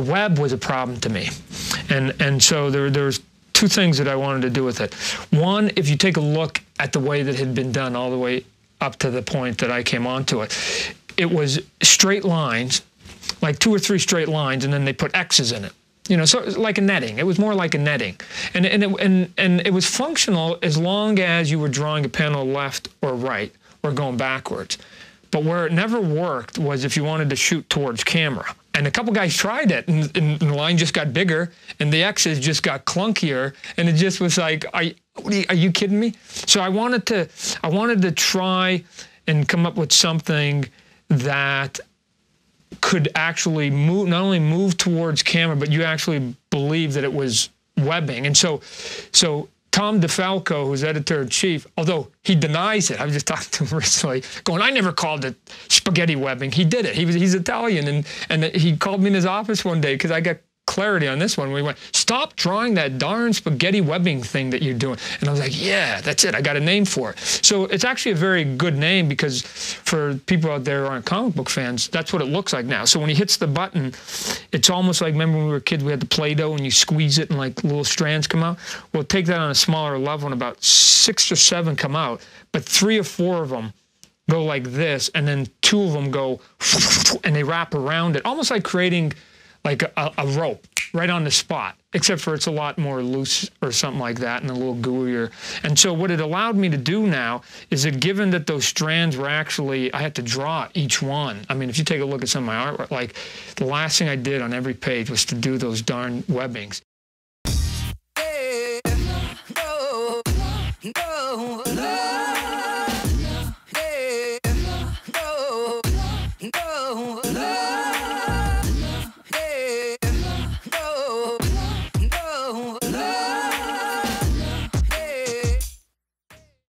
web was a problem to me, and and so there there's two things that I wanted to do with it. One, if you take a look at the way that had been done all the way up to the point that I came onto it, it was straight lines, like two or three straight lines, and then they put X's in it. You know, so like a netting. It was more like a netting, and and it, and and it was functional as long as you were drawing a panel left or right or going backwards. But where it never worked was if you wanted to shoot towards camera. And a couple guys tried it, and, and the line just got bigger, and the X's just got clunkier, and it just was like, are, are you kidding me? So I wanted to, I wanted to try and come up with something that could actually move, not only move towards camera, but you actually believe that it was webbing. And so, so Tom DeFalco, who's editor in chief, although he denies it, I was just talking to him recently, going, I never called it spaghetti webbing. He did it. He was, he's Italian, and, and he called me in his office one day because I got clarity on this one. We went, stop drawing that darn spaghetti webbing thing that you're doing. And I was like, yeah, that's it. I got a name for it. So it's actually a very good name because for people out there who aren't comic book fans, that's what it looks like now. So when he hits the button, it's almost like, remember when we were kids, we had the Play-Doh and you squeeze it and like little strands come out? Well, take that on a smaller level and about six or seven come out, but three or four of them go like this, and then two of them go and they wrap around it, almost like creating like a, a, rope right on the spot, except for it's a lot more loose or something like that and a little gooier. And so what it allowed me to do now is that given that those strands were actually, I had to draw each one. I mean, if you take a look at some of my artwork, like the last thing I did on every page was to do those darn webbings.